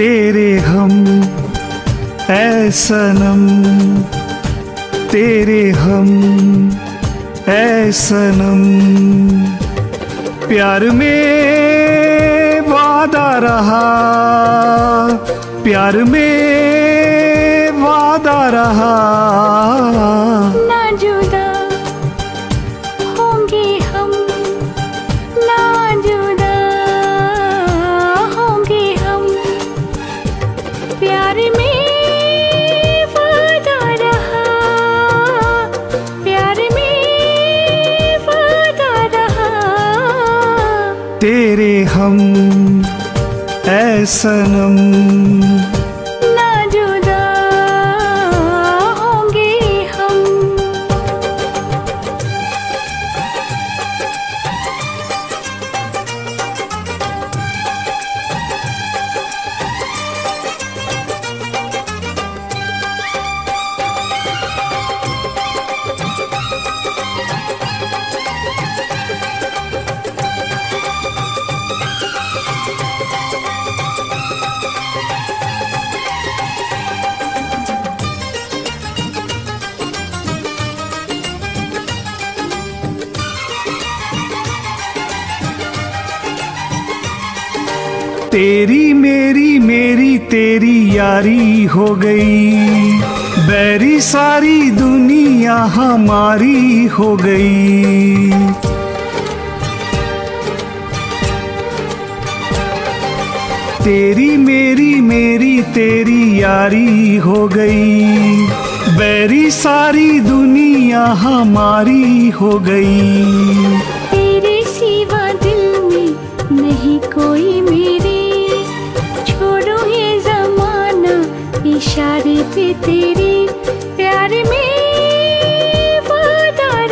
तेरे हम ऐ तेरे हम ऐ प्यार में वादा रहा प्यार में वादा रहा। तेरे हम ऐ सनम। तेरी मेरी मेरी तेरी यारी हो गई। बैरी सारी दुनिया हमारी हो गई। तेरी मेरी मेरी तेरी यारी हो गई। बैरी सारी दुनिया हमारी हो गई। तेरे सिवा दिल में नहीं कोई इशारे पे तेरे, प्यार में वादा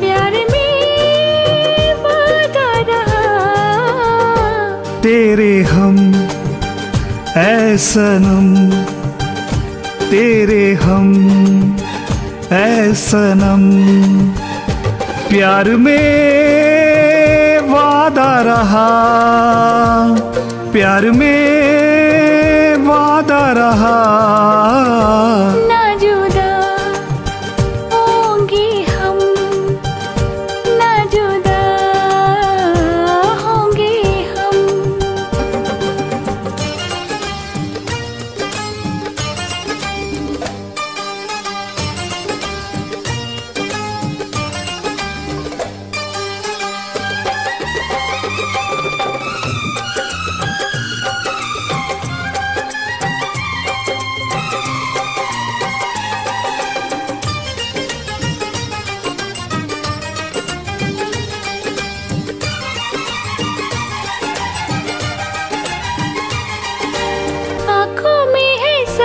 प्यार में वादा तेरे हम, ऐ सनम। तेरे हम, ऐ सनम। प्यार में वादा रहा। प्यार में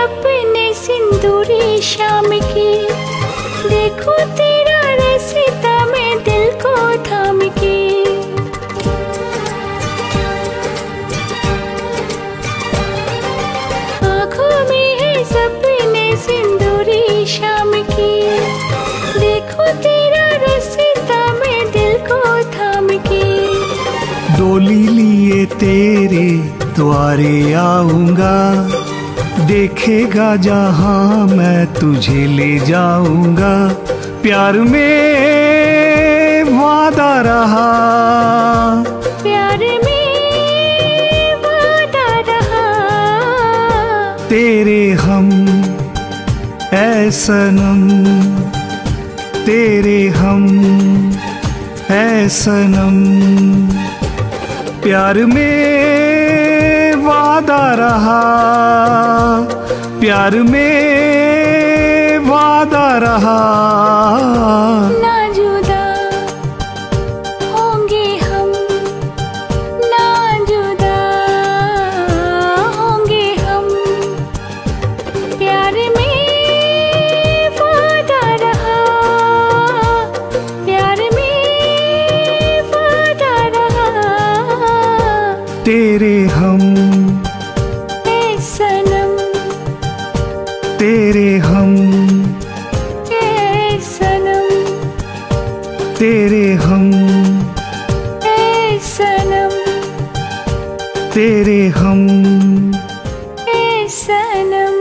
सपने सिंदूरी शाम की। देखो तेरा रसीता मैं दिल को थाम के। आँखों में है सपने सिंदूरी शाम की। देखो तेरा रसीता मैं दिल को थाम के। डोली लिए तेरे, द्वारे आऊँगा। देखेगा जहाँ मैं तुझे ले जाऊँगा। प्यार में वादा रहा। प्यार में वादा रहा। तेरे हम ऐ सनम। तेरे हम ऐ सनम। प्यार में वादा रहा। प्यार में वादा रहा। ना जुदा होंगे हम ना जुदा होंगे हम। प्यार में वादा रहा प्यार में वादा रहा। तेरे हम तेरे हम ए सनम तेरे हम ए सनम तेरे हम। ए सनम।